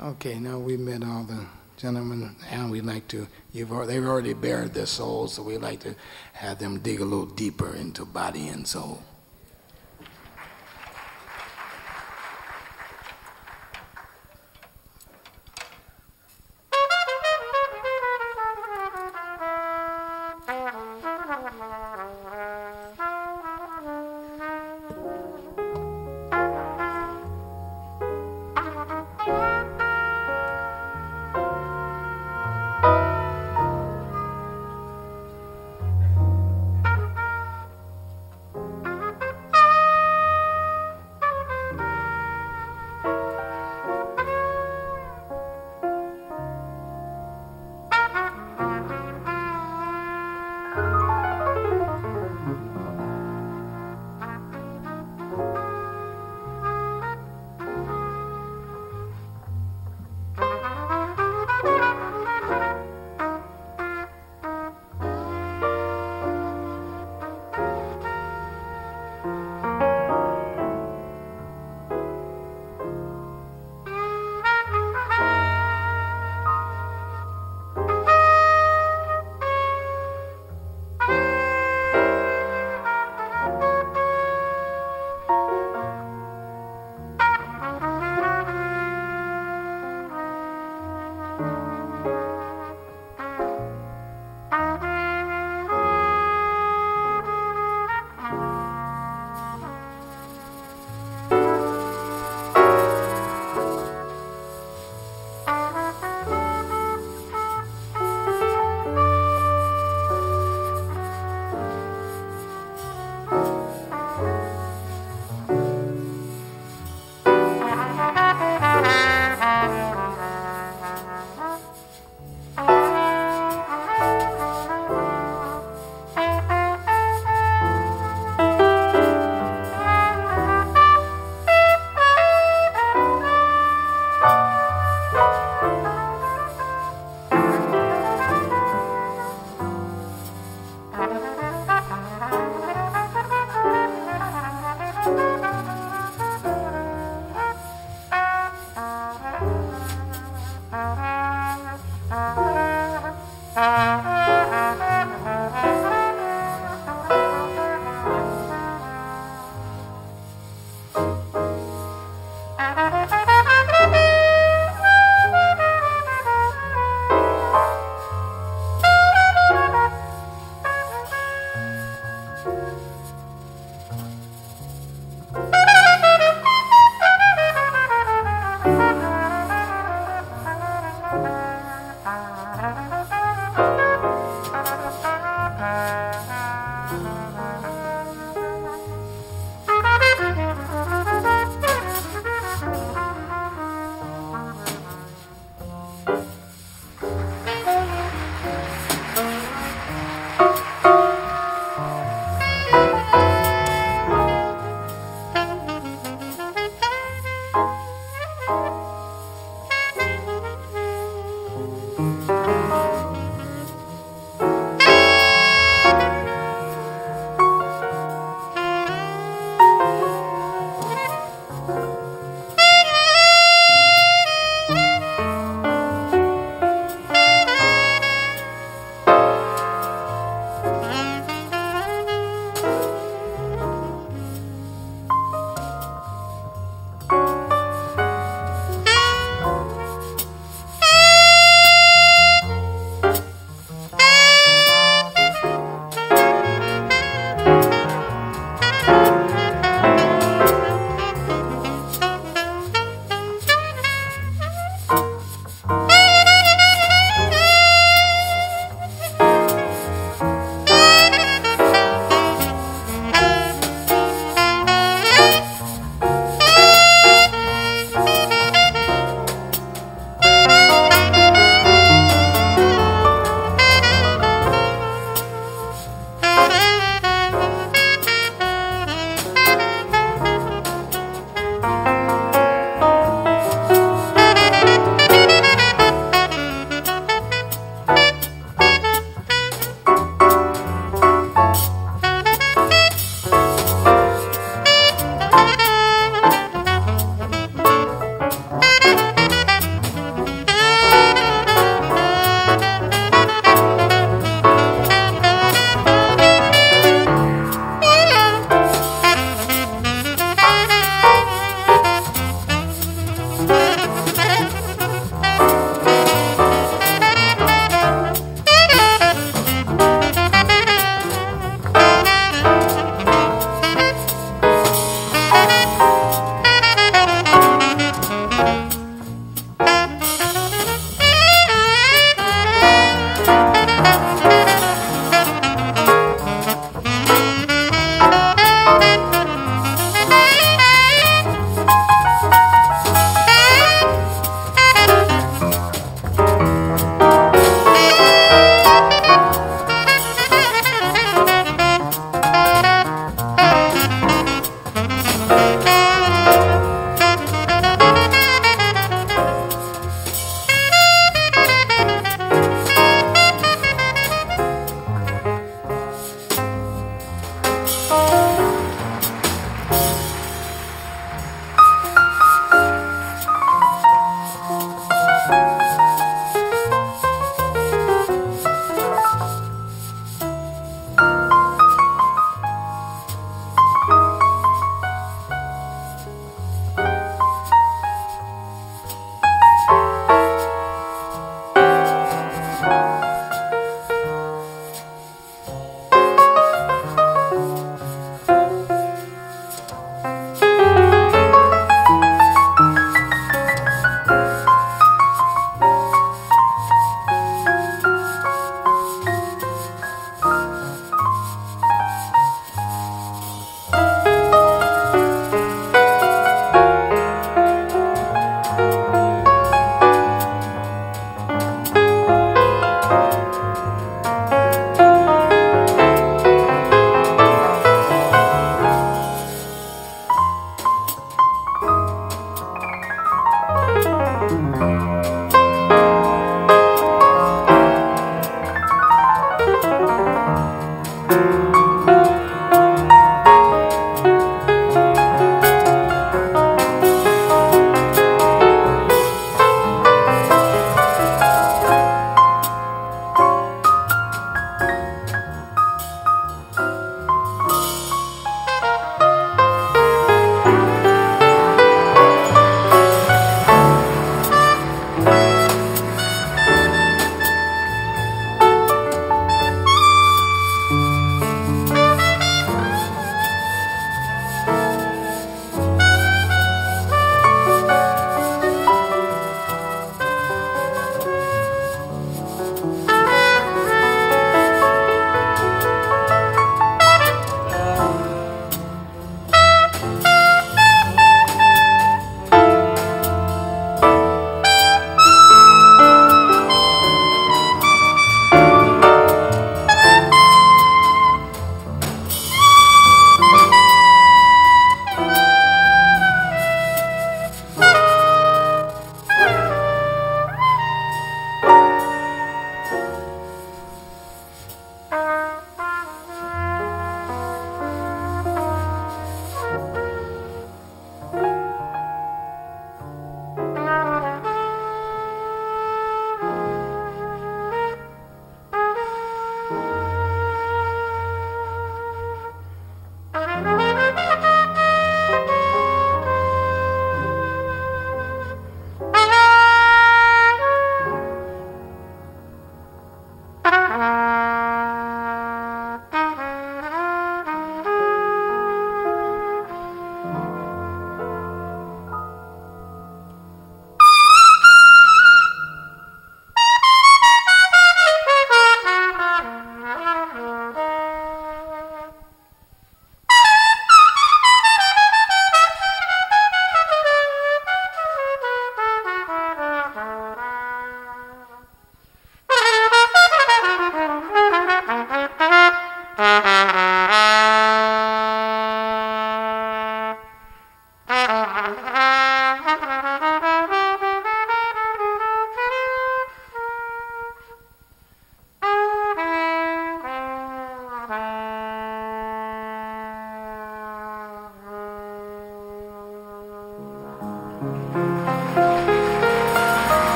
Okay, now we've met all the gentlemen, and we'd like to, you've, they've already buried their souls, so we'd like to have them dig a little deeper into body and soul.